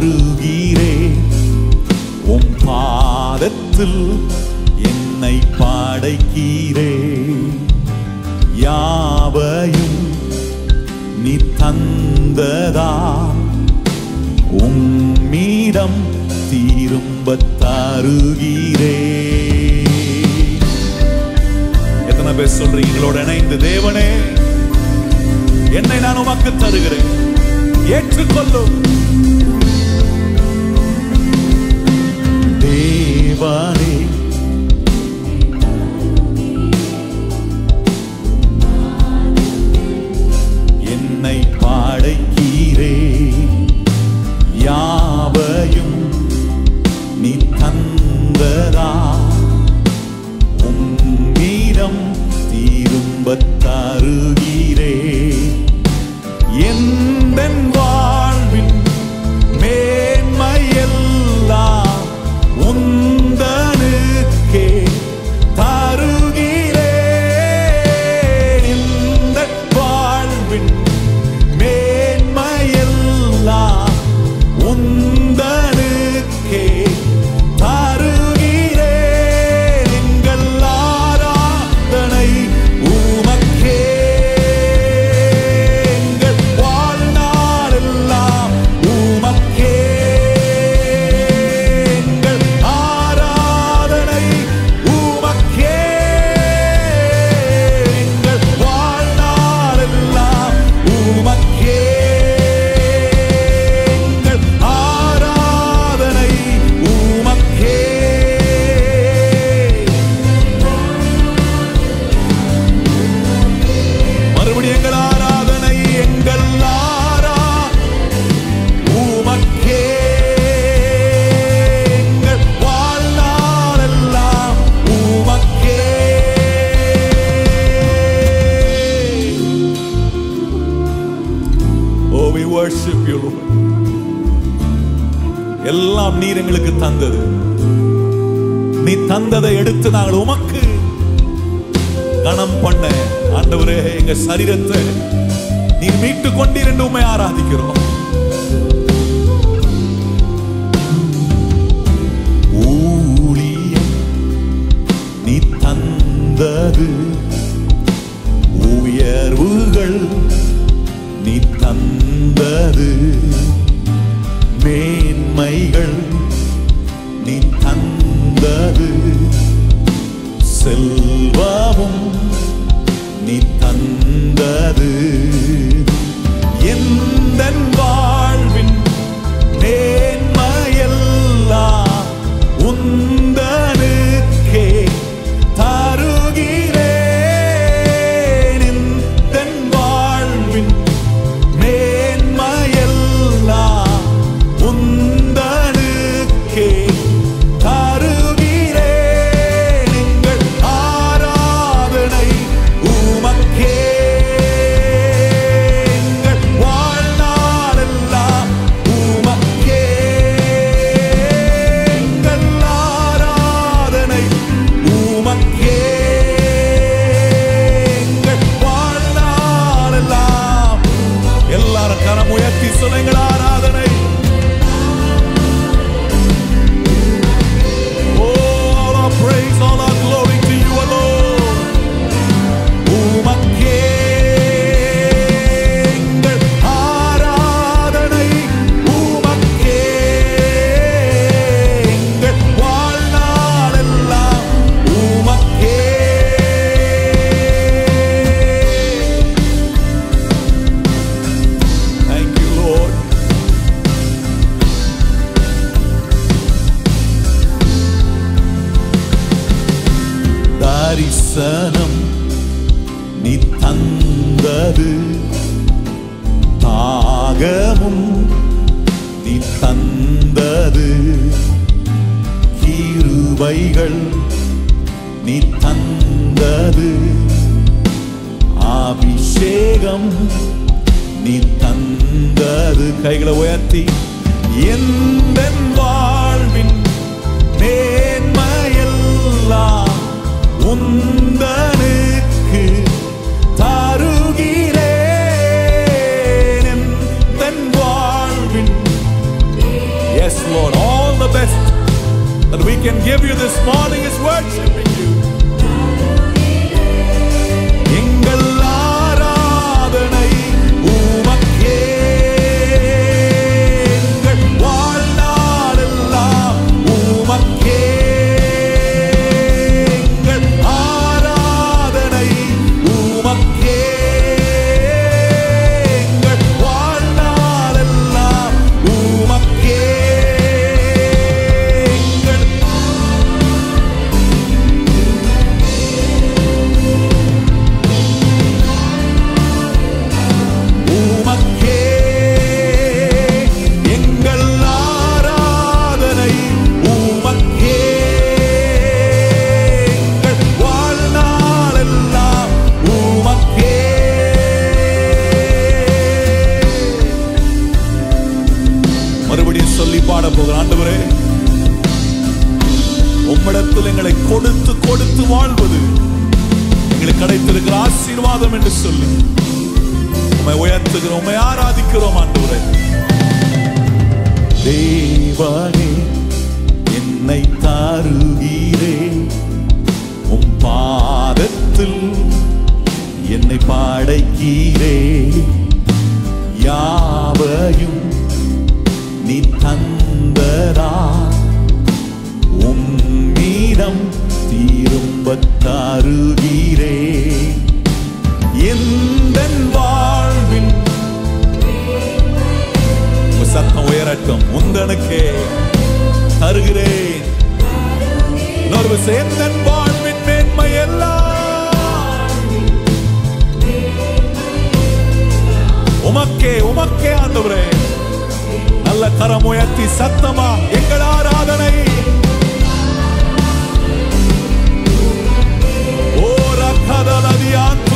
தருகிறே உம் பாதத்தில் என்னை படைக்கிறே. யாவையும் நீ தந்ததா? உம்மிடம் திரும்ப தருகிறே. எத்தனை பேர் சொல்றீங்களோட இணைந்து தேவனே என்னை நான் உமக்கு தருகிறேன். ஏற்றுக்கொள்ளும். தேவனே என்னை பாடைக்கீரே யாவையும் நீ தந்ததா உம்மிடம் திரும்ப தருகிறே. எந்தன் எல்லாம் நீர் எங்களுக்கு தந்தது. நீ தந்ததை எடுத்து நாங்கள் உமக்கு கணம் பண்ண. ஆண்டவரே எங்க சரீரத்தை நீ மீட்டு கொண்டீர் என்று உண்மை ஆராதிக்கிறோம். தந்தது செல்வாவும் நீ தந்தது. எந்த தரிசனம் நீ தந்தது. தாகமும் நீ தந்தது. கிருபைகள் நீ தந்தது. அபிஷேகம் நீ தந்தது. கைகளை உயர்த்தி எந்த வா Son விடுதலை கொடுத்து கொடுத்து வாழ்வது எங்களுக்கு கிடைத்திருக்கிற ஆசீர்வாதம் என்று சொல்லி உமை உயர்த்துகிறோம் உமை ஆராதிக்கிறோம் ஆண்டவரை தேவனே என்னை தாருகிறே உம் பாதத்தில் என்னை பாடைக்கிறே யாவர் தருகிறே. எந்த வாழ்வின் சத்தம் உயரட்டும் உந்தனுக்கே தருகிறேன். இன்னொரு சேர்ந்தன் வாழ்வின் மேன்மை எல்லாம். உமக்கே உமக்கே ஆண்டவரே. நல்ல கரம் உயர்த்தி சத்தமா எங்கள் la be la